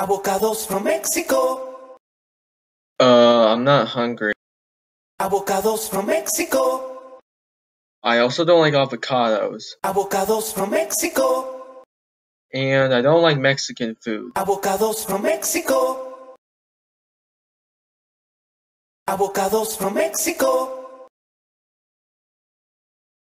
Avocados from Mexico. Uh, I'm not hungry. Avocados from Mexico. I also don't like avocados. Avocados from Mexico. And I don't like Mexican food. Avocados from Mexico. Avocados from Mexico.